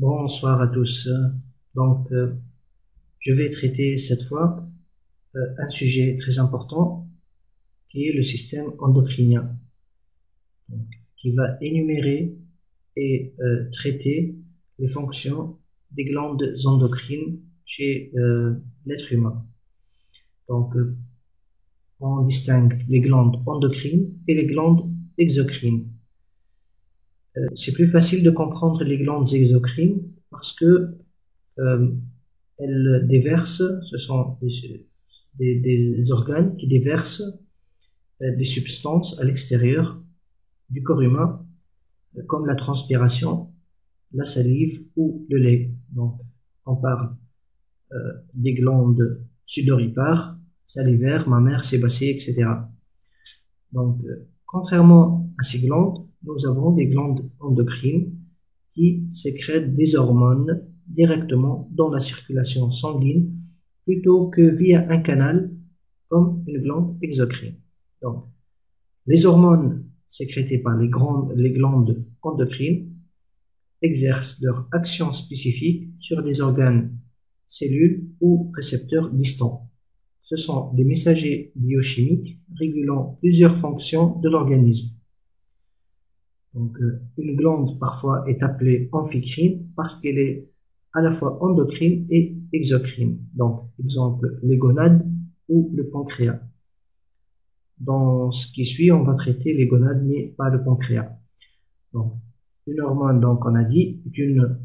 Bonsoir à tous. Donc, euh, je vais traiter cette fois euh, un sujet très important qui est le système endocrinien, qui va énumérer et euh, traiter les fonctions des glandes endocrines chez l'être humain. Donc, on distingue les glandes endocrines et les glandes exocrines. Euh, c'est plus facile de comprendre les glandes exocrines parce que euh, elles déversent, ce sont des, organes qui déversent euh, des substances à l'extérieur du corps humain, comme la transpiration, la salive ou le lait. Donc, on parle des glandes sudoripares, salivaires, mammaires, sébacées, etc. Donc, contrairement à ces glandes, nous avons des glandes endocrines qui sécrètent des hormones directement dans la circulation sanguine plutôt que via un canal comme une glande exocrine. Donc, les hormones sécrétées par les, les glandes endocrines exercent leur action spécifique sur des organes, cellules ou récepteurs distants. Ce sont des messagers biochimiques régulant plusieurs fonctions de l'organisme. Donc, euh, une glande parfois est appelée amphicrine parce qu'elle est à la fois endocrine et exocrine. Donc, exemple, les gonades ou le pancréas. Dans ce qui suit, on va traiter les gonades, mais pas le pancréas. Donc, une hormone, donc on a dit, est une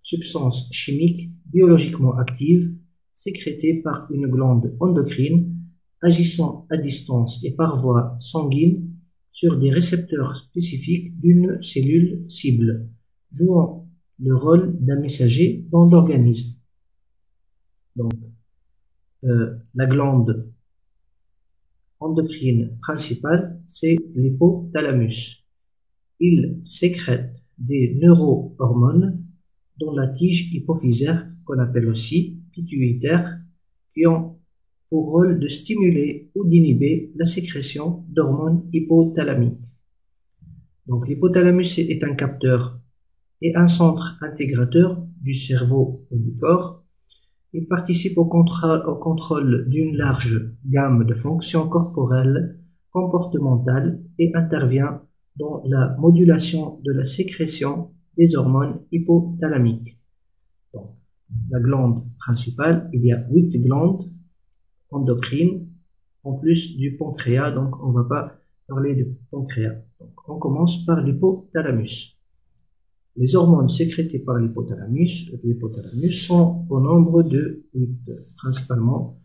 substance chimique biologiquement active sécrétée par une glande endocrine agissant à distance et par voie sanguine sur des récepteurs spécifiques d'une cellule cible, jouant le rôle d'un messager dans l'organisme. Donc, euh, la glande endocrine principale, c'est l'hypothalamus. Il sécrète des neurohormones dont la tige hypophysaire, qu'on appelle aussi pituitaire, qui ont pour rôle de stimuler ou d'inhiber la sécrétion d'hormones hypothalamiques. Donc l'hypothalamus est un capteur et un centre intégrateur du cerveau ou du corps. Il participe au, au contrôle d'une large gamme de fonctions corporelles, comportementales et intervient dans la modulation de la sécrétion des hormones hypothalamiques. Donc, la glande principale, il y a huit glandes endocrine, en plus du pancréas, donc on va pas parler du pancréas. Donc on commence par l'hypothalamus. Les hormones sécrétées par l'hypothalamus, l'hypothalamus sont au nombre de 8 principalement.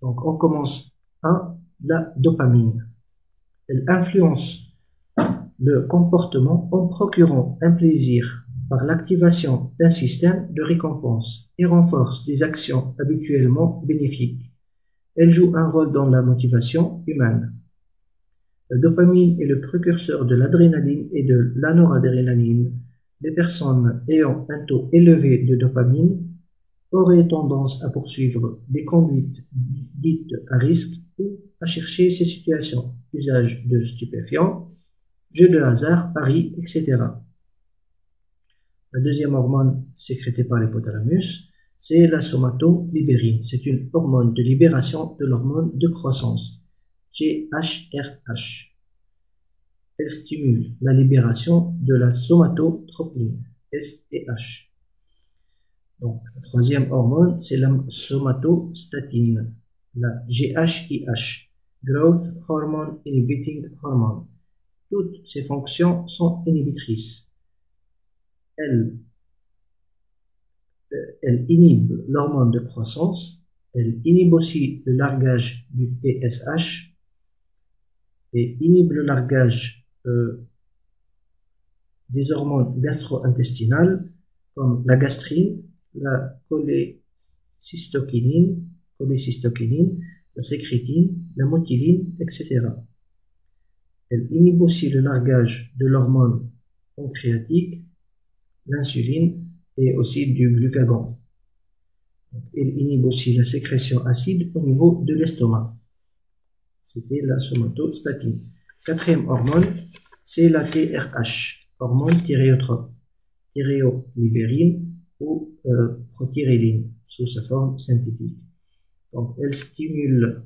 Donc on commence par la dopamine. Elle influence le comportement en procurant un plaisir par l'activation d'un système de récompense et renforce des actions habituellement bénéfiques. Elle joue un rôle dans la motivation humaine. La dopamine est le précurseur de l'adrénaline et de l'anoradrénaline. Les personnes ayant un taux élevé de dopamine auraient tendance à poursuivre des conduites dites à risque ou à chercher ces situations, usage de stupéfiants, jeux de hasard, paris, etc. La deuxième hormone sécrétée par l'hypothalamus c'est la somatolibérine. C'est une hormone de libération de l'hormone de croissance, GHRH. Elle stimule la libération de la somatotropine, STH. Donc, la troisième hormone, c'est la somatostatine, la GHIH, Growth Hormone Inhibiting Hormone. Toutes ces fonctions sont inhibitrices. Elle euh, elle inhibe l'hormone de croissance, elle inhibe aussi le largage du TSH et inhibe le largage euh, des hormones gastro-intestinales comme la gastrine, la cholécystokinine, cholécystokinine, la sécrétine, la motiline, etc. Elle inhibe aussi le largage de l'hormone pancréatique, l'insuline et aussi du glucagon. Il inhibe aussi la sécrétion acide au niveau de l'estomac. C'était la somatostatine. Quatrième hormone, c'est la TRH, hormone thyréotrope. Thyréolibérine, ou euh, protyréline sous sa forme synthétique. Donc, elle stimule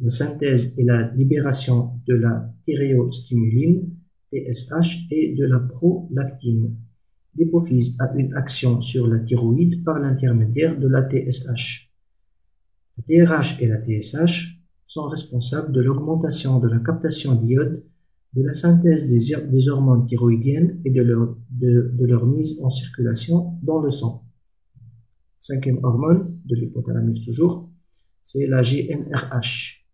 la synthèse et la libération de la thyréostimuline, TSH, et de la prolactine. L'hypophyse a une action sur la thyroïde par l'intermédiaire de la TSH. La TRH et la TSH sont responsables de l'augmentation de la captation d'iode, de la synthèse des, hormones thyroïdiennes et de leur, de leur mise en circulation dans le sang. Cinquième hormone de l'hypothalamus toujours, c'est la GNRH,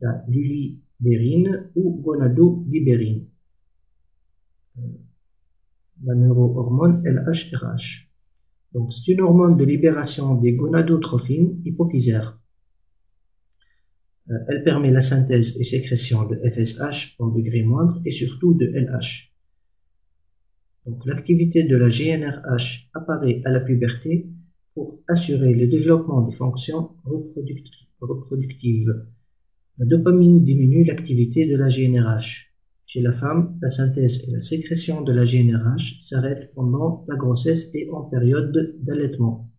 la lulibérine ou gonadolibérine, euh, la neurohormone LHRH. Donc, c'est une hormone de libération des gonadotrophines hypophysaires. Euh, elle permet la synthèse et sécrétion de FSH en degré moindre et surtout de LH. Donc, l'activité de la GNRH apparaît à la puberté pour assurer le développement des fonctions reproductives. La dopamine diminue l'activité de la GNRH. Chez la femme, la synthèse et la sécrétion de la GNRH s'arrêtent pendant la grossesse et en période d'allaitement.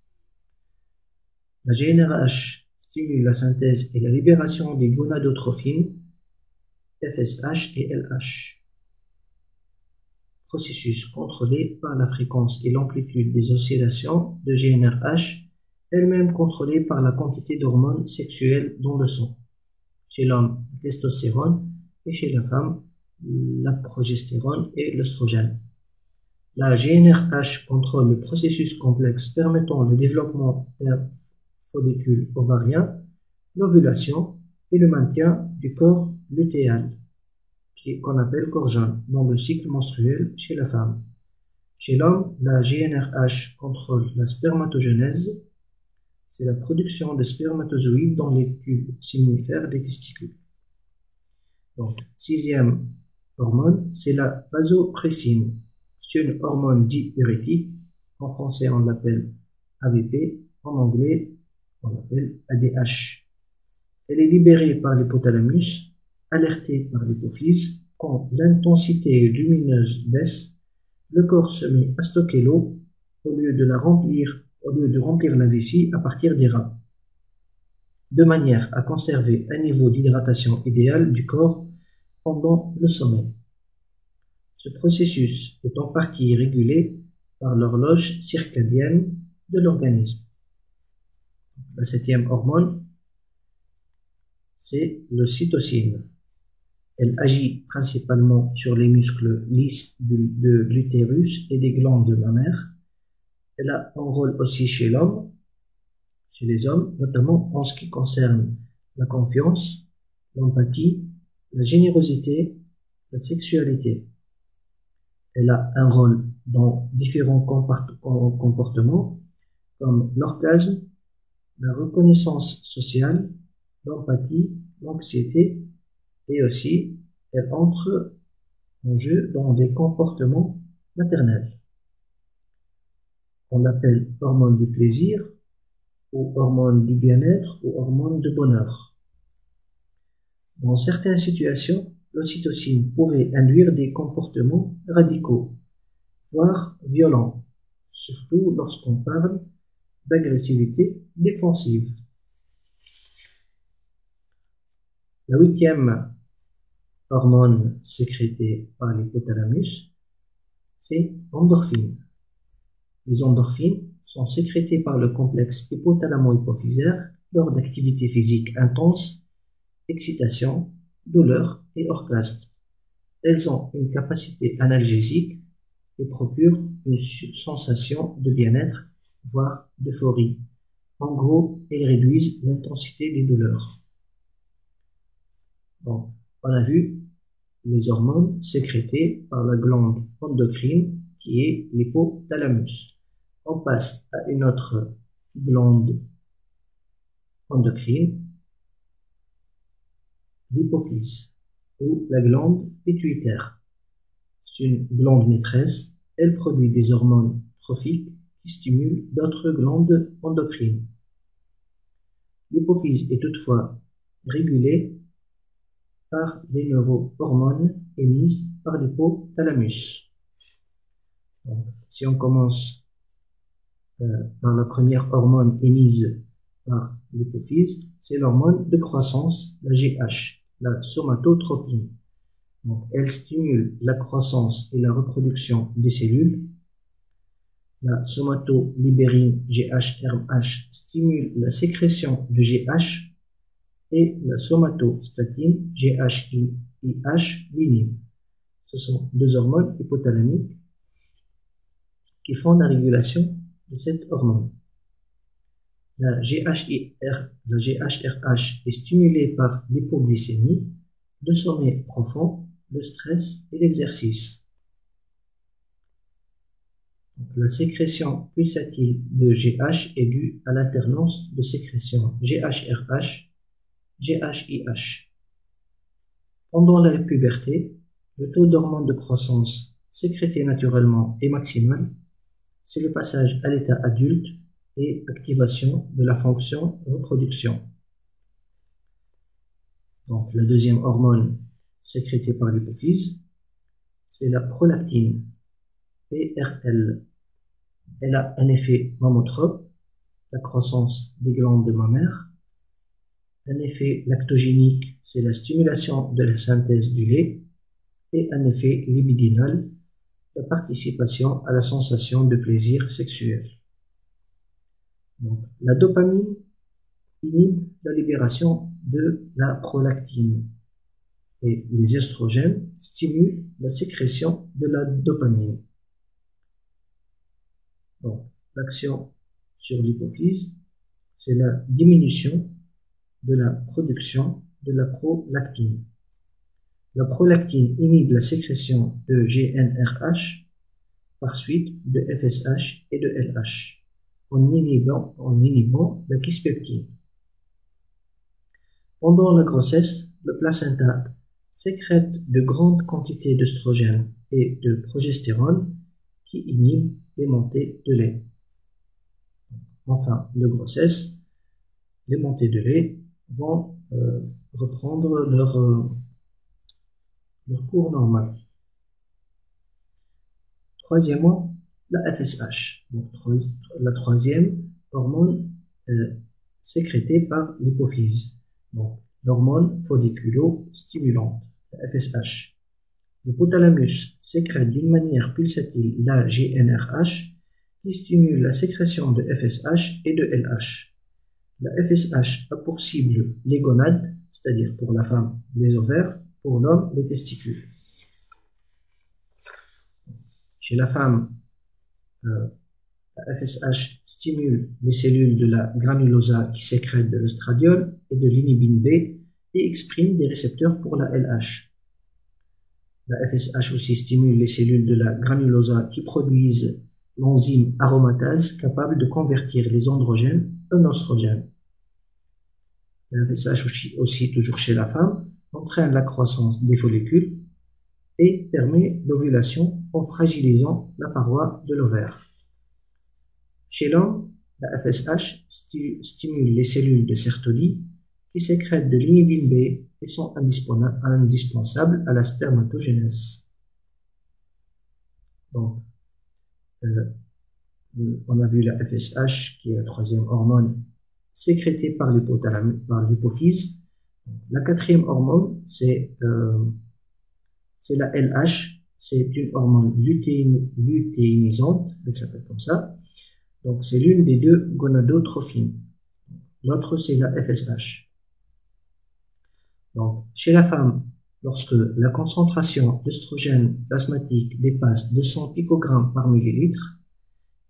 La GNRH stimule la synthèse et la libération des gonadotrophines, FSH et LH processus contrôlé par la fréquence et l'amplitude des oscillations de GNRH, elle-même contrôlée par la quantité d'hormones sexuelles dans le sang. Chez l'homme, la testostérone et chez la femme, la progestérone et l'œstrogène. La GNRH contrôle le processus complexe permettant le développement d'un follicule ovarien, l'ovulation et le maintien du corps lutéal qu'on appelle corps jaune dans le cycle menstruel chez la femme. Chez l'homme, la GNRH contrôle la spermatogenèse, c'est la production de spermatozoïdes dans les tubes séminifères des testicules. Donc, sixième hormone, c'est la vasopressine. C'est une hormone diurétique. En français, on l'appelle AVP. En anglais, on l'appelle ADH. Elle est libérée par l'hypothalamus alerté par l'hypophyse, quand l'intensité lumineuse baisse, le corps se met à stocker l'eau au lieu de la remplir, au lieu de remplir la vessie à partir des reins, de manière à conserver un niveau d'hydratation idéal du corps pendant le sommeil. Ce processus est en partie régulé par l'horloge circadienne de l'organisme. La septième hormone, c'est l'ocytocine. Elle agit principalement sur les muscles lisses de l'utérus et des glandes mammaires. Elle a un rôle aussi chez l'homme, chez les hommes, notamment en ce qui concerne la confiance, l'empathie, la générosité, la sexualité. Elle a un rôle dans différents comportements comme l'orgasme, la reconnaissance sociale, l'empathie, l'anxiété et aussi elle entre en jeu dans des comportements maternels. On l'appelle hormone du plaisir ou hormone du bien-être ou hormone de bonheur. Dans certaines situations, l'ocytocine pourrait induire des comportements radicaux, voire violents, surtout lorsqu'on parle d'agressivité défensive. La huitième hormone sécrétée par l'hypothalamus, c'est endorphine. Les endorphines sont sécrétées par le complexe hypothalamo-hypophysaire lors d'activités physiques intenses, excitation, douleur et orgasme. Elles ont une capacité analgésique et procurent une sensation de bien-être, voire d'euphorie. En gros, elles réduisent l'intensité des douleurs. Donc, on a vu les hormones sécrétées par la glande endocrine qui est l'hypothalamus. On passe à une autre glande endocrine, l'hypophyse ou la glande pituitaire. C'est une glande maîtresse, elle produit des hormones trophiques qui stimulent d'autres glandes endocrines. L'hypophyse est toutefois régulée par les neurohormones émises par l'hypothalamus. si on commence par la première hormone émise par l'hypophyse, c'est l'hormone de croissance, la GH, la somatotropine. Donc, elle stimule la croissance et la reproduction des cellules. La somatolibérine GHRH stimule la sécrétion de GH et la somatostatine GHIH l'inhibe. Ce sont deux hormones hypothalamiques qui font la régulation de cette hormone. La, GHRH est stimulée par l'hypoglycémie, le sommeil profond, le stress et l'exercice. La sécrétion pulsatile de GH est due à l'alternance de sécrétion GHRH, GHIH. Pendant la puberté, le taux d'hormone de croissance sécrété naturellement est maximal. C'est le passage à l'état adulte et activation de la fonction reproduction. Donc la deuxième hormone sécrétée par l'hypophyse, c'est la prolactine, PRL. Elle a un effet mammotrope, la croissance des glandes mammaires. Un effet lactogénique, c'est la stimulation de la synthèse du lait. Et un effet libidinal, la participation à la sensation de plaisir sexuel la dopamine inhibe la libération de la prolactine et les estrogènes stimulent la sécrétion de la dopamine. L'action sur l'hypophyse, c'est la diminution de la production de la prolactine. La prolactine inhibe la sécrétion de GNRH par suite de FSH et de LH en inhibant, en inhibant la kispeptine. Pendant la grossesse, le placenta sécrète de grandes quantités d'œstrogènes et de progestérone qui inhibent les montées de lait. Enfin, de grossesse, les montées de lait vont euh, reprendre leur, euh, leur cours normal. Troisièmement, la FSH, donc la troisième hormone euh, sécrétée par l'hypophyse, donc l'hormone folliculo-stimulante, la FSH. L'hypothalamus sécrète d'une manière pulsatile la GNRH qui stimule la sécrétion de FSH et de LH. La FSH a pour cible les gonades, c'est-à-dire pour la femme les ovaires, pour l'homme les testicules. Chez la femme, la FSH stimule les cellules de la granulosa qui sécrètent de l'estradiol et de l'inhibine B et exprime des récepteurs pour la LH. La FSH aussi stimule les cellules de la granulosa qui produisent l'enzyme aromatase capable de convertir les androgènes en oestrogènes. La FSH aussi, toujours chez la femme, entraîne la croissance des follicules et permet l'ovulation en fragilisant la paroi de l'ovaire. Chez l'homme, la FSH stimule les cellules de Sertoli qui sécrètent de l'inhibine B et sont indispensables à la spermatogénèse. Donc, euh, on a vu la FSH qui est la troisième hormone sécrétée par l'hypophyse. La quatrième hormone, c'est euh, la LH, c'est une hormone lutéinisante, elle s'appelle comme ça, donc c'est l'une des deux gonadotrophines. L'autre c'est la FSH. Donc chez la femme, lorsque la concentration d'œstrogène plasmatique dépasse 200 picogrammes par millilitre,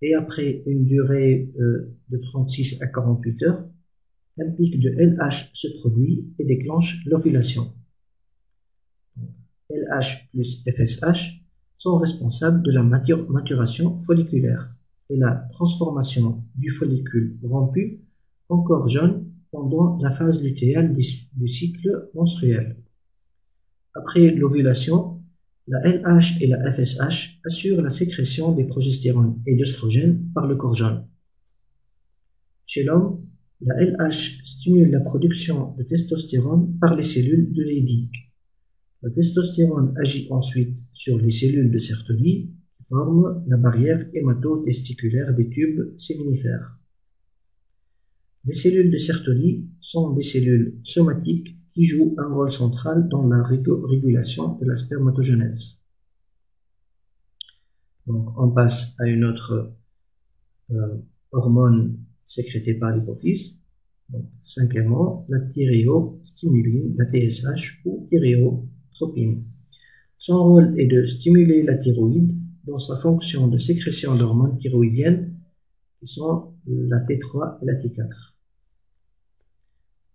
et après une durée euh, de 36 à 48 heures, un pic de LH se produit et déclenche l'ovulation. LH plus FSH sont responsables de la maturation folliculaire et la transformation du follicule rompu encore jaune pendant la phase lutéale du cycle menstruel. Après l'ovulation, la LH et la FSH assurent la sécrétion des progestérones et d'œstrogènes par le corps jaune. Chez l'homme, la LH stimule la production de testostérone par les cellules de Leydig. La testostérone agit ensuite sur les cellules de Sertoli qui forment la barrière hémato-testiculaire des tubes séminifères. Les cellules de Sertoli sont des cellules somatiques qui jouent un rôle central dans la régulation de la spermatogenèse. On passe à une autre euh, hormone sécrétée par l'hypophyse. cinquièmement, la thyréostimuline, la TSH ou Son rôle est de stimuler la thyroïde dans sa fonction de sécrétion d'hormones thyroïdiennes qui sont la T3 et la T4.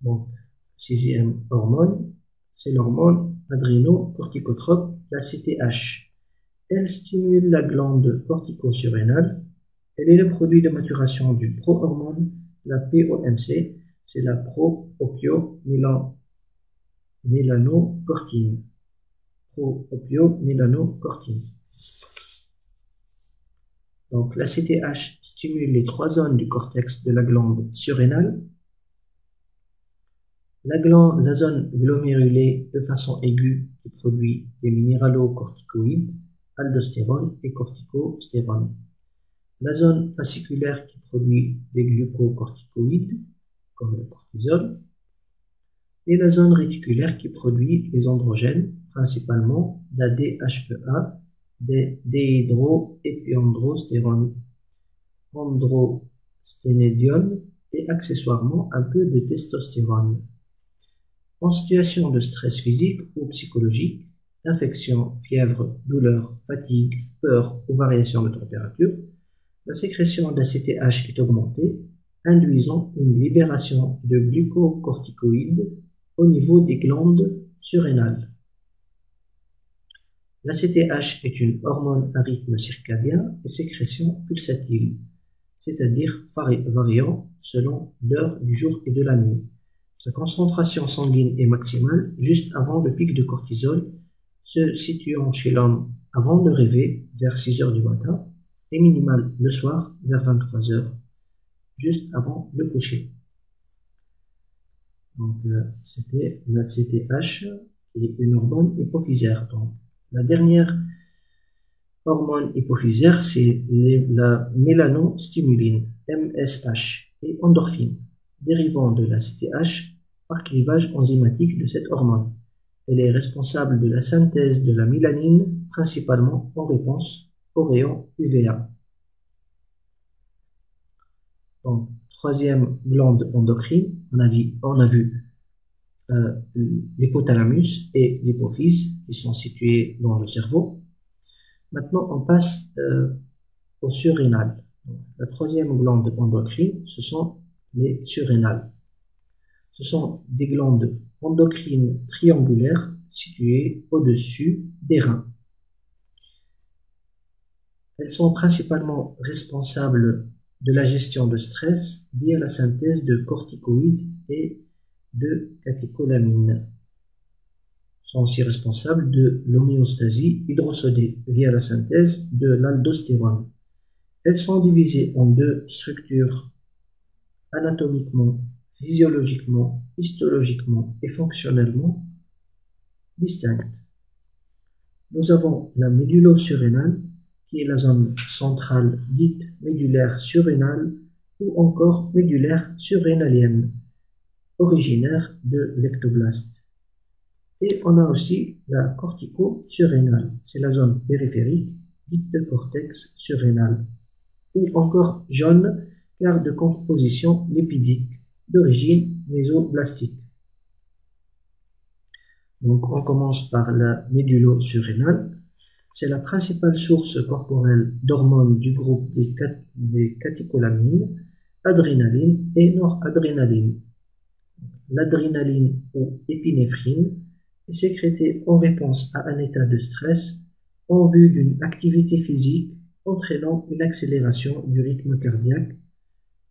Donc, sixième hormone, c'est l'hormone adrénocorticotrope, la CTH. Elle stimule la glande cortico-surrénale. Elle est le produit de maturation d'une prohormone, la POMC, c'est la pro-opio-mélanocortine. Pro-opio-mélanocortine. Donc la CTH stimule les trois zones du cortex de la glande surrénale. La, la zone glomérulée de façon aiguë qui produit des minéralocorticoïdes aldostérone et corticostérone. La zone fasciculaire qui produit des glucocorticoïdes, comme le cortisol, et la zone réticulaire qui produit les androgènes, principalement la DHEA, des déhydroépiandrostérone, et accessoirement un peu de testostérone. En situation de stress physique ou psychologique, infection, fièvre, douleur, fatigue, peur ou variation de température, la sécrétion d'ACTH est augmentée, induisant une libération de glucocorticoïdes au niveau des glandes surrénales. L'ACTH est une hormone à rythme circadien et sécrétion pulsatile, c'est-à-dire variant selon l'heure du jour et de la nuit. Sa concentration sanguine est maximale juste avant le pic de cortisol se situant chez l'homme avant de rêver vers 6 heures du matin et minimal le soir vers 23 heures, juste avant le coucher. Donc, euh, c'était la CTH et une hormone hypophysaire. La dernière hormone hypophysaire, c'est la mélanostimuline, MSH, et endorphine, dérivant de la CTH par clivage enzymatique de cette hormone. Elle est responsable de la synthèse de la mélanine, principalement en réponse aux rayons UVA. Donc, troisième glande endocrine, on a vu euh, l'hypothalamus et l'hypophyse qui sont situés dans le cerveau. Maintenant, on passe euh, au surrénal. La troisième glande endocrine, ce sont les surrénales. Ce sont des glandes endocrines triangulaires situées au-dessus des reins. Elles sont principalement responsables de la gestion de stress via la synthèse de corticoïdes et de catécholamines. Sont aussi responsables de l'homéostasie hydrosodée via la synthèse de l'aldostérone. Elles sont divisées en deux structures anatomiquement physiologiquement, histologiquement et fonctionnellement distinctes. Nous avons la médulo-surrénale, qui est la zone centrale dite médulaire surrénale ou encore médulaire surrénalienne, originaire de l'ectoblaste. Et on a aussi la cortico-surrénale, c'est la zone périphérique dite de cortex surrénal, ou encore jaune car de composition lipidique d'origine mésoblastique. Donc on commence par la médulo-surrénale. C'est la principale source corporelle d'hormones du groupe des, des catécholamines, adrénaline et noradrénaline. L'adrénaline ou épinéphrine est sécrétée en réponse à un état de stress en vue d'une activité physique entraînant une accélération du rythme cardiaque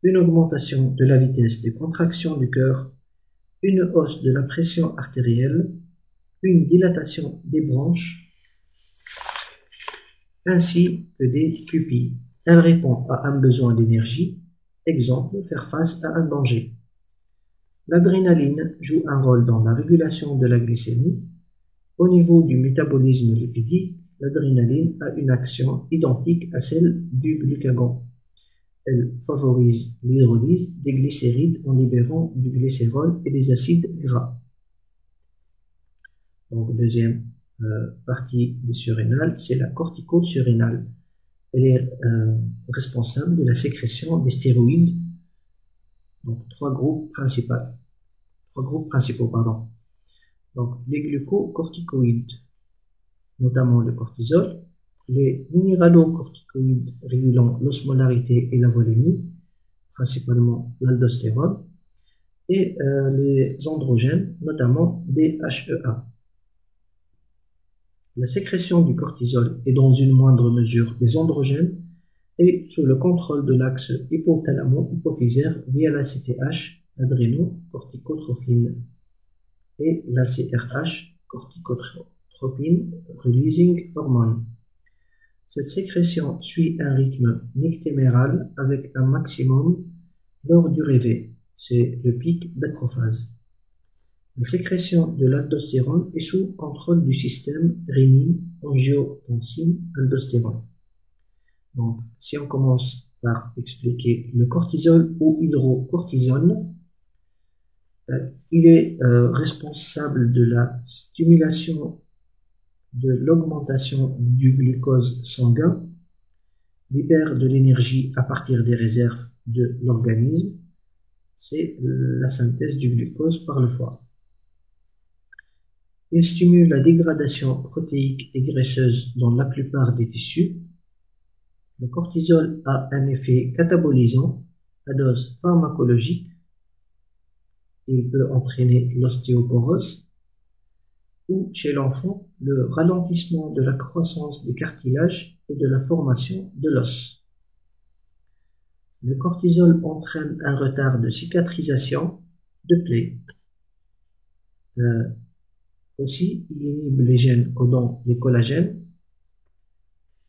une augmentation de la vitesse de contraction du cœur, une hausse de la pression artérielle, une dilatation des branches, ainsi que des pupilles. Elle répond à un besoin d'énergie, exemple, faire face à un danger. L'adrénaline joue un rôle dans la régulation de la glycémie. Au niveau du métabolisme lipidique, l'adrénaline a une action identique à celle du glucagon. Elle favorise l'hydrolyse des glycérides en libérant du glycérol et des acides gras. Donc, deuxième euh, partie des surrénales, c'est la corticosurrénale. Elle est euh, responsable de la sécrétion des stéroïdes. Donc, trois groupes principaux. Trois groupes principaux, pardon. Donc, les glucocorticoïdes, notamment le cortisol, les minéralocorticoïdes régulant l'osmolarité et la volémie, principalement l'aldostérone, et euh, les androgènes, notamment DHEA. La sécrétion du cortisol et dans une moindre mesure des androgènes est sous le contrôle de l'axe hypothalamo-hypophysaire via la CTH, l'adrénocorticotrophine, et la CRH, corticotropine releasing hormone. Cette sécrétion suit un rythme nictéméral avec un maximum lors du réveil. C'est le pic d'acrophase. La sécrétion de l'aldostérone est sous contrôle du système rénine-angiotensine-aldostérone. Donc, si on commence par expliquer le cortisol ou hydrocortisone, euh, il est euh, responsable de la stimulation de l'augmentation du glucose sanguin, libère de l'énergie à partir des réserves de l'organisme, c'est la synthèse du glucose par le foie. Il stimule la dégradation protéique et graisseuse dans la plupart des tissus. Le cortisol a un effet catabolisant à dose pharmacologique. Il peut entraîner l'ostéoporose ou chez l'enfant le ralentissement de la croissance des cartilages et de la formation de l'os. Le cortisol entraîne un retard de cicatrisation de plaies. Euh, aussi, il inhibe les gènes codant les collagènes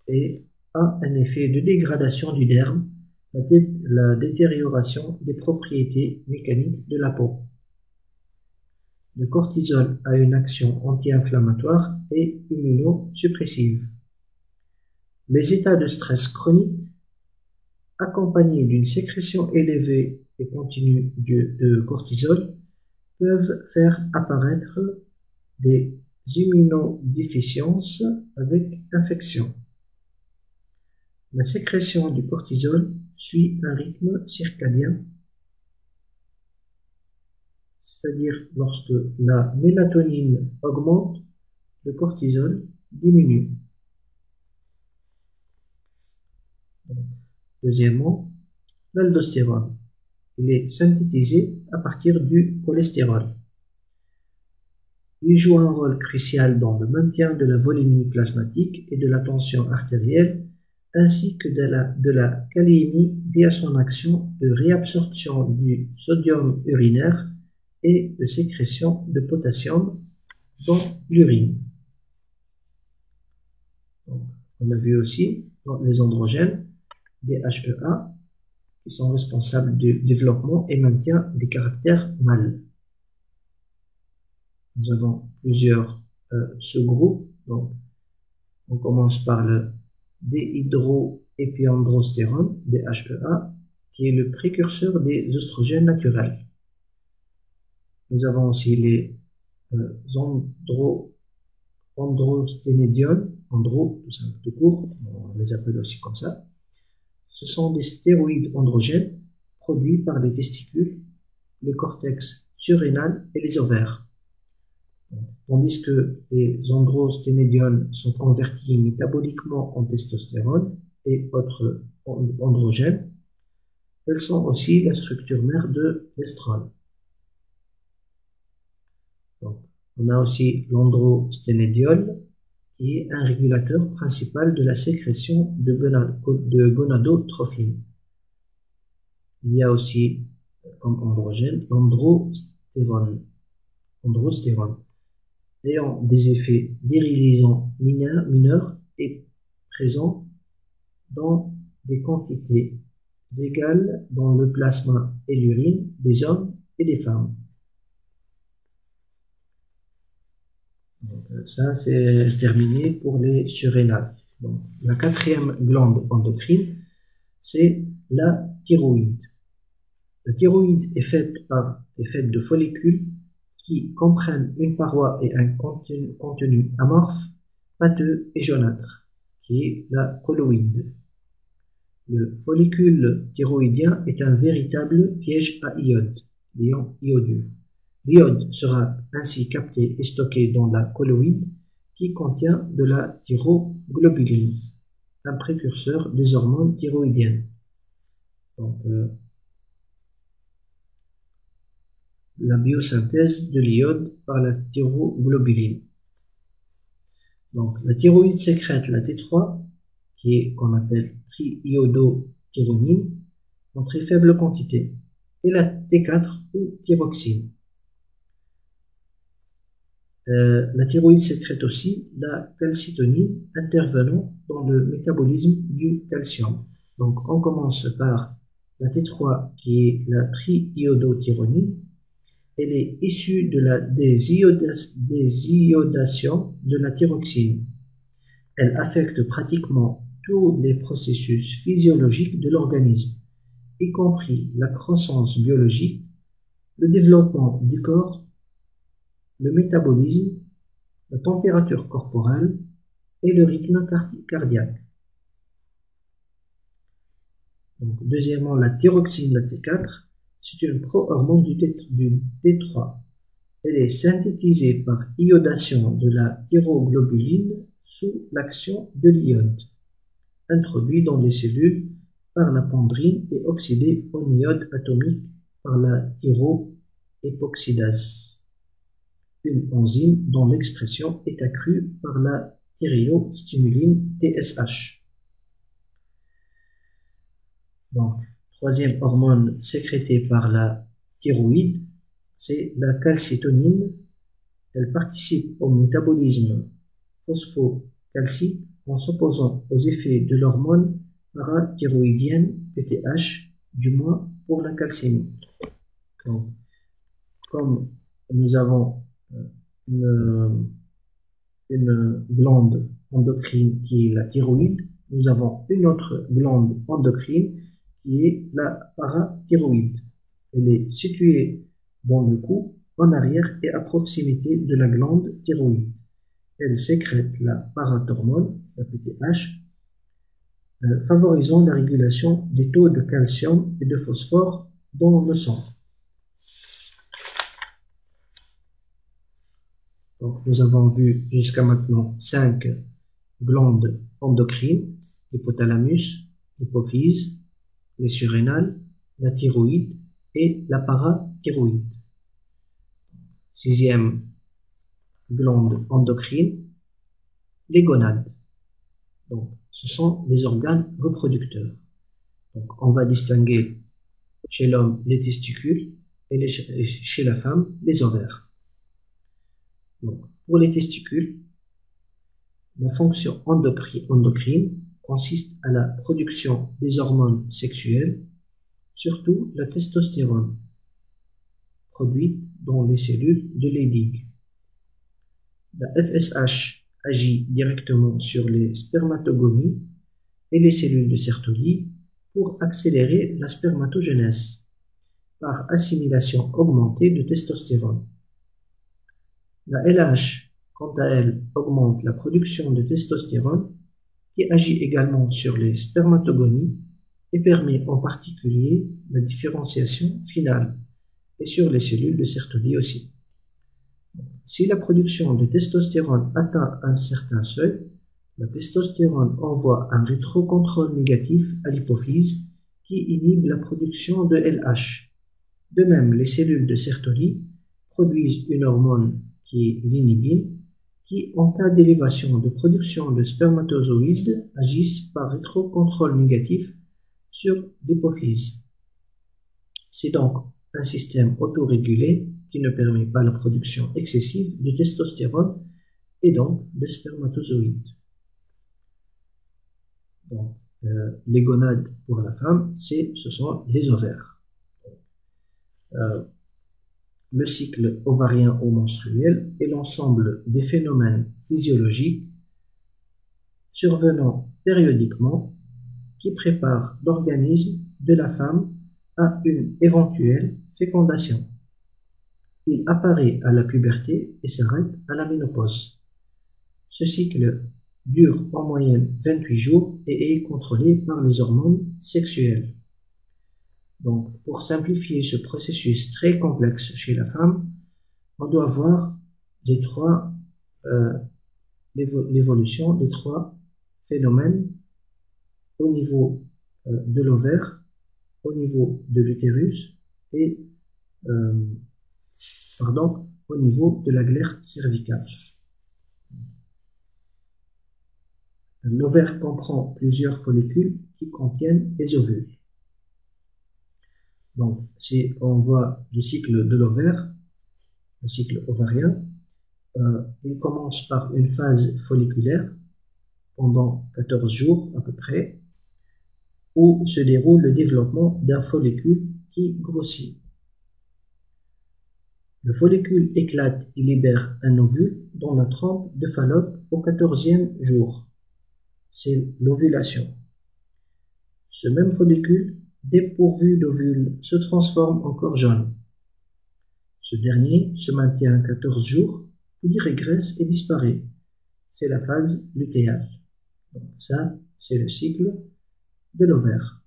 et a un effet de dégradation du derme, la détérioration des propriétés mécaniques de la peau. Le cortisol a une action anti-inflammatoire et immunosuppressive. Les états de stress chronique, accompagnés d'une sécrétion élevée et continue de cortisol, peuvent faire apparaître des immunodéficiences avec infection. La sécrétion du cortisol suit un rythme circadien c'est-à-dire lorsque la mélatonine augmente, le cortisol diminue. Deuxièmement, l'aldostérone. Il est synthétisé à partir du cholestérol. Il joue un rôle crucial dans le maintien de la volémie plasmatique et de la tension artérielle, ainsi que de la, de la via son action de réabsorption du sodium urinaire et de sécrétion de potassium dans l'urine. On a vu aussi les androgènes, des HEA, qui sont responsables du développement et maintien des caractères mâles. Nous avons plusieurs euh, sous-groupes. Donc, on commence par le déhydroépiandrostérone, DHEA, qui est le précurseur des oestrogènes naturels. Nous avons aussi les euh, andro, andro, tout simple, tout court, on les appelle aussi comme ça. Ce sont des stéroïdes androgènes produits par les testicules, le cortex surrénal et les ovaires. Tandis que les androsténédiones sont convertis métaboliquement en testostérone et autres androgènes, elles sont aussi la structure mère de l'estrone. On a aussi l'androsténédiol, qui est un régulateur principal de la sécrétion de, gonadotrophine. Il y a aussi, comme androgène, l'androstérone, androstérone, ayant des effets virilisants mineurs, et présents dans des quantités égales dans le plasma et l'urine des hommes et des femmes. Euh, ça, c'est terminé pour les surrénales. La quatrième glande endocrine, c'est la thyroïde. La thyroïde est faite, par, est faite de follicules qui comprennent une paroi et un contenu, amorphe, pâteux et jaunâtre, qui est la colloïde. Le follicule thyroïdien est un véritable piège à iode, l'ion iodure. L'iode sera ainsi capté et stocké dans la colloïde qui contient de la thyroglobuline, un précurseur des hormones thyroïdiennes. Donc, euh, la biosynthèse de l'iode par la thyroglobuline. Donc, la thyroïde sécrète la T3, qui est qu'on appelle triiodothyronine, en très faible quantité, et la T4 ou thyroxine. Euh, la thyroïde sécrète aussi la calcitonine intervenant dans le métabolisme du calcium. Donc on commence par la T3 qui est la triiodothyronine. Elle est issue de la désiodation de la thyroxine. Elle affecte pratiquement tous les processus physiologiques de l'organisme, y compris la croissance biologique, le développement du corps le métabolisme, la température corporelle et le rythme cardiaque. deuxièmement, la thyroxine, la T4, c'est une pro-hormone du, T3. Elle est synthétisée par iodation de la thyroglobuline sous l'action de l'iode, introduit dans les cellules par la pendrine et oxydée en iode atomique par la thyroépoxydase une enzyme dont l'expression est accrue par la thyréostimuline TSH. Donc, troisième hormone sécrétée par la thyroïde, c'est la calcitonine. Elle participe au métabolisme phosphocalcique en s'opposant aux effets de l'hormone parathyroïdienne PTH, du moins pour la calcémie. Comme nous avons une, une glande endocrine qui est la thyroïde, nous avons une autre glande endocrine qui est la parathyroïde. Elle est située dans le cou, en arrière et à proximité de la glande thyroïde. Elle sécrète la parathormone, la PTH, euh, favorisant la régulation des taux de calcium et de phosphore dans le sang. Nous avons vu jusqu'à maintenant cinq glandes endocrines, l'hypothalamus, l'hypophyse, les surrénales, la thyroïde et la parathyroïde. Sixième glande endocrine, les gonades. Donc, ce sont les organes reproducteurs. Donc, on va distinguer chez l'homme les testicules et chez la femme les ovaires pour les testicules, la fonction endocrine consiste à la production des hormones sexuelles, surtout la testostérone, produite dans les cellules de Leydig. La FSH agit directement sur les spermatogonies et les cellules de Sertoli pour accélérer la spermatogénèse par assimilation augmentée de testostérone. La LH, quant à elle, augmente la production de testostérone, qui agit également sur les spermatogonies et permet en particulier la différenciation finale, et sur les cellules de Sertoli aussi. Si la production de testostérone atteint un certain seuil, la testostérone envoie un rétrocontrôle négatif à l'hypophyse qui inhibe la production de LH. De même, les cellules de Sertoli produisent une hormone qui est l'inhibine, qui, en cas d'élévation de production de spermatozoïdes, agissent par rétrocontrôle négatif sur l'hypophyse. C'est donc un système autorégulé qui ne permet pas la production excessive de testostérone et donc de spermatozoïdes. Donc, euh, les gonades pour la femme, ce sont les ovaires. Euh, le cycle ovarien ou menstruel est l'ensemble des phénomènes physiologiques survenant périodiquement qui préparent l'organisme de la femme à une éventuelle fécondation. Il apparaît à la puberté et s'arrête à la ménopause. Ce cycle dure en moyenne 28 jours et est contrôlé par les hormones sexuelles. Donc, pour simplifier ce processus très complexe chez la femme, on doit voir les trois, euh, l'évolution des trois phénomènes au niveau euh, de l'ovaire, au niveau de l'utérus et euh, pardon, au niveau de la glaire cervicale. L'ovaire comprend plusieurs follicules qui contiennent les ovules. Donc, si on voit le cycle de l'ovaire, le cycle ovarien, euh, il commence par une phase folliculaire pendant 14 jours à peu près, où se déroule le développement d'un follicule qui grossit. Le follicule éclate et libère un ovule dans la trompe de Fallope au 14e jour. C'est l'ovulation. Ce même follicule dépourvu d'ovules, se transforme en corps jaune. Ce dernier se maintient 14 jours, puis régresse et disparaît. C'est la phase lutéale. Donc ça, c'est le cycle de l'ovaire.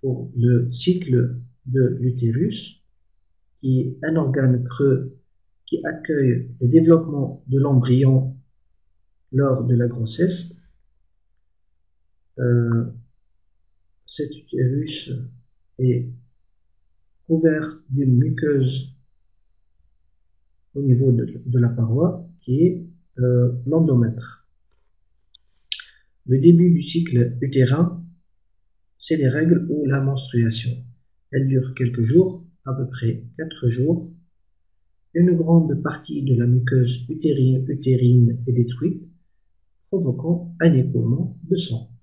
Pour le cycle de l'utérus, qui est un organe creux qui accueille le développement de l'embryon lors de la grossesse, euh, cet utérus est couvert d'une muqueuse au niveau de, la paroi qui est euh, l'endomètre. Le début du cycle utérin, c'est les règles ou la menstruation. Elle dure quelques jours, à peu près 4 jours. Une grande partie de la muqueuse utérine, utérine est détruite, provoquant un écoulement de sang.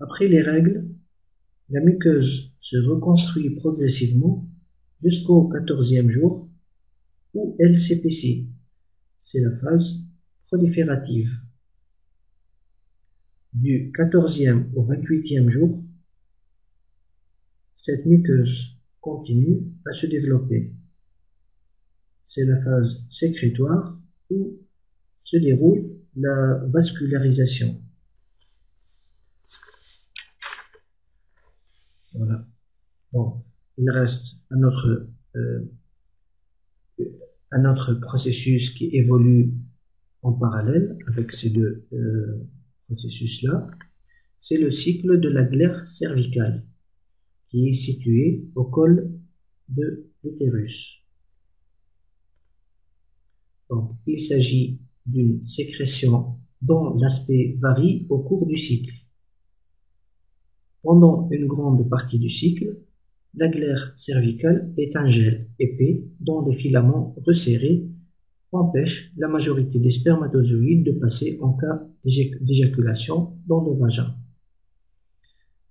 Après les règles, la muqueuse se reconstruit progressivement jusqu'au quatorzième jour où elle s'épaissit. C'est la phase proliférative. Du quatorzième au vingt-huitième jour, cette muqueuse continue à se développer. C'est la phase sécrétoire où se déroule la vascularisation. Voilà. Bon, il reste un autre, euh, un autre processus qui évolue en parallèle avec ces deux euh, processus-là. C'est le cycle de la glaire cervicale qui est situé au col de l'utérus. Donc, il s'agit d'une sécrétion dont l'aspect varie au cours du cycle. Pendant une grande partie du cycle, la glaire cervicale est un gel épais dont les filaments resserrés empêchent la majorité des spermatozoïdes de passer en cas d'éjaculation dans le vagin.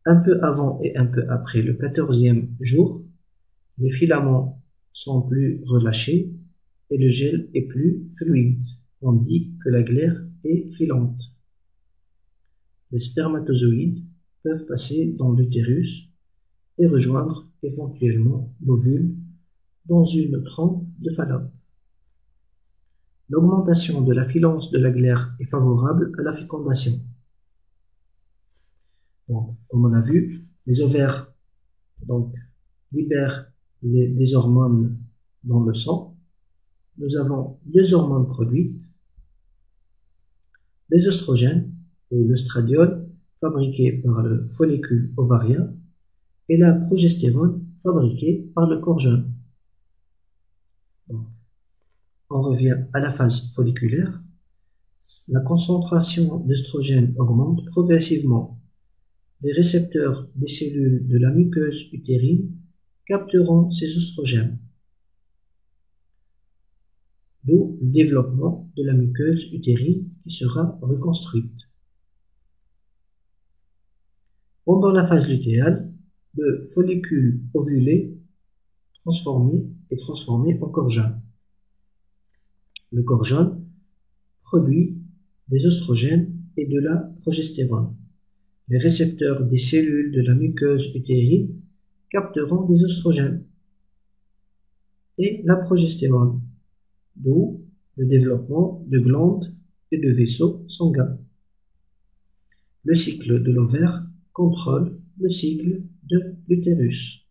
Un peu avant et un peu après le quatorzième jour, les filaments sont plus relâchés et le gel est plus fluide. On dit que la glaire est filante. Les spermatozoïdes passer dans l'utérus et rejoindre éventuellement l'ovule dans une trompe de Fallope. L'augmentation de la filance de la glaire est favorable à la fécondation. Comme on a vu, les ovaires libèrent les, des hormones dans le sang. Nous avons deux hormones produites, les oestrogènes ou l'œstradiol fabriquée par le follicule ovarien et la progestérone fabriquée par le corps jeune. on revient à la phase folliculaire. La concentration d'œstrogène augmente progressivement. Les récepteurs des cellules de la muqueuse utérine capteront ces oestrogènes, d'où le développement de la muqueuse utérine qui sera reconstruite. Pendant la phase lutéale, le follicule ovulé transformé et transformé en corps jaune. Le corps jaune produit des oestrogènes et de la progestérone. Les récepteurs des cellules de la muqueuse utérine capteront des oestrogènes et la progestérone, d'où le développement de glandes et de vaisseaux sanguins. Le cycle de l'ovaire contrôle le cycle de l'utérus.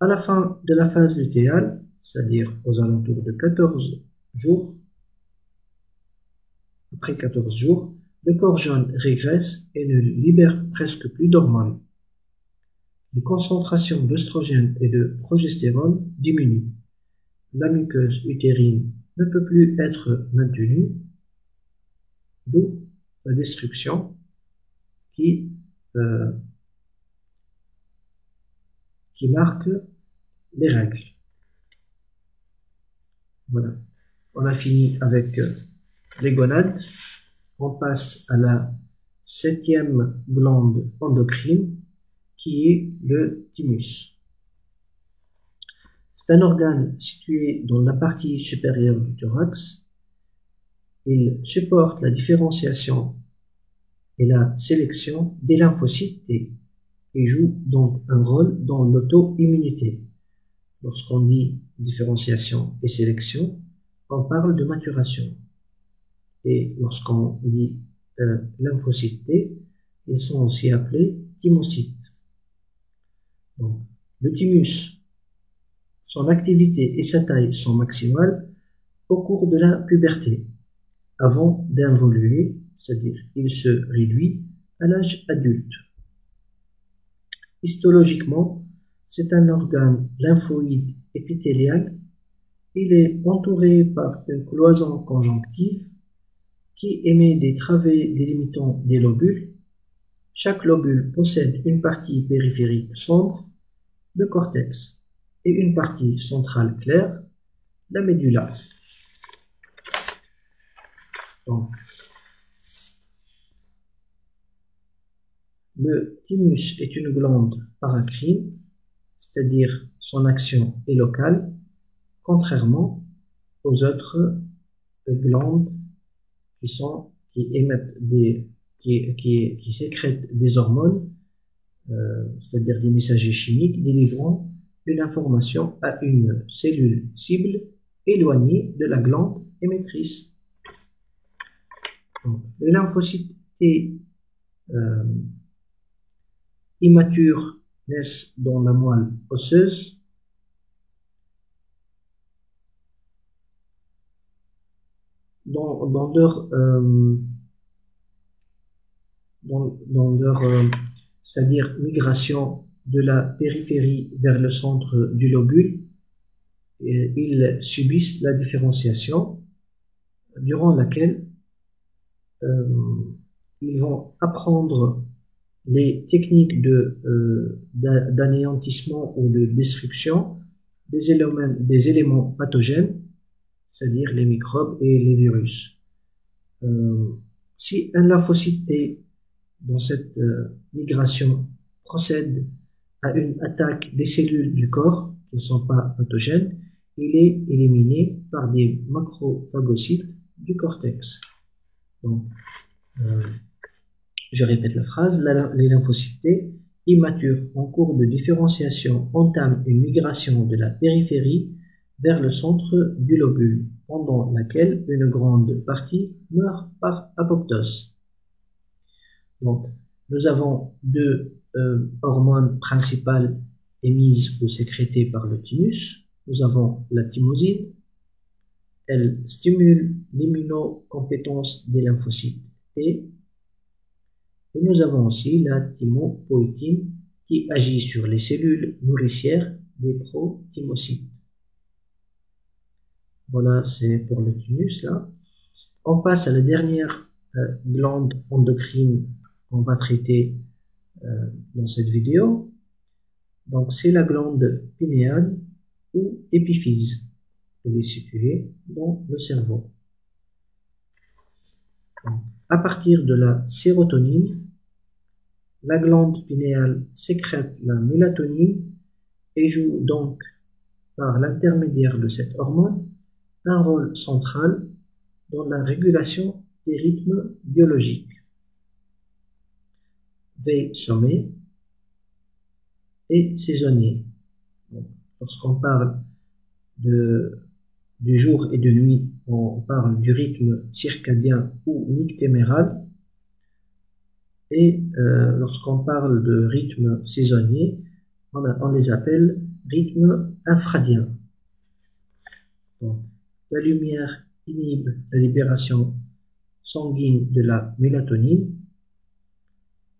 À la fin de la phase lutéale, c'est-à-dire aux alentours de 14 jours, après 14 jours, le corps jaune régresse et ne libère presque plus d'hormones. Les concentrations d'œstrogènes et de progestérone diminuent. La muqueuse utérine ne peut plus être maintenue, d'où la destruction qui, euh, qui marque les règles. Voilà. On a fini avec euh, les gonades. On passe à la septième glande endocrine qui est le thymus. C'est un organe situé dans la partie supérieure du thorax. Il supporte la différenciation et la sélection des lymphocytes T et joue donc un rôle dans l'auto-immunité. Lorsqu'on dit différenciation et sélection, on parle de maturation. Et lorsqu'on dit euh, lymphocytes T, ils sont aussi appelés thymocytes. Donc, le thymus, son activité et sa taille sont maximales au cours de la puberté, avant d'involuer, c'est-à-dire il se réduit à l'âge adulte. Histologiquement, c'est un organe lymphoïde épithélial. Il est entouré par une cloison conjonctive qui émet des travées délimitant des lobules. Chaque lobule possède une partie périphérique sombre le cortex et une partie centrale claire, la médula. Le thymus est une glande paracrine, c'est-à-dire son action est locale, contrairement aux autres glandes qui sont qui émettent des qui, qui, qui sécrètent des hormones euh, c'est-à-dire des messagers chimiques délivrant une information à une cellule cible éloignée de la glande émettrice. les T euh, immatures naissent dans la moelle osseuse. Dans, leur, euh, dans, dans leur c'est-à-dire migration de la périphérie vers le centre du lobule, ils subissent la différenciation durant laquelle euh, ils vont apprendre les techniques euh, d'anéantissement ou de destruction des éléments, pathogènes, c'est-à-dire les microbes et les virus. Euh, si un lymphocyte T dans cette euh, migration procède à une attaque des cellules du corps qui ne sont pas pathogènes, il est éliminé par des macrophagocytes du cortex. Je répète la phrase, les lymphocytes immatures en cours de différenciation entament une migration de la périphérie vers le centre du lobule, pendant laquelle une grande partie meurt par apoptose. Donc, nous avons deux euh, hormones principales émises ou sécrétées par le thymus. Nous avons la thymosine. Elle stimule l'immunocompétence des lymphocytes T. Et nous avons aussi la thymopoïtine qui agit sur les cellules nourricières des pro-thymocytes. Voilà, c'est pour le thymus là. On passe à la dernière euh, glande endocrine qu'on va traiter euh, dans cette vidéo. Donc c'est la glande pinéale ou épiphyse. Elle est située dans le cerveau. À partir de la sérotonine, la glande pinéale sécrète la mélatonine et joue donc, par l'intermédiaire de cette hormone, un rôle central dans la régulation des rythmes biologiques. V sommet et saisonnier. Lorsqu'on parle de, du jour et de nuit, on parle du rythme circadien ou nictéméral. Et euh, lorsqu'on parle de rythme saisonnier, on, les appelle rythme infradien. La lumière inhibe la libération sanguine de la mélatonine.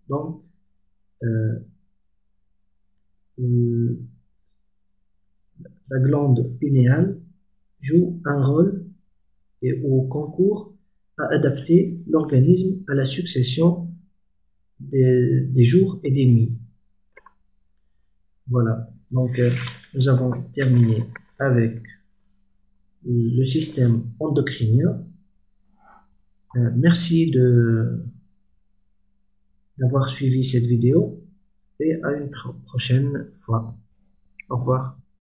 Donc, euh, la glande pinéale joue un rôle et au concours à adapter l'organisme à la succession des, jours et des nuits. Voilà, donc euh, nous avons terminé avec le système endocrinien. Euh, merci de d'avoir suivi cette vidéo et à une prochaine fois. Au revoir.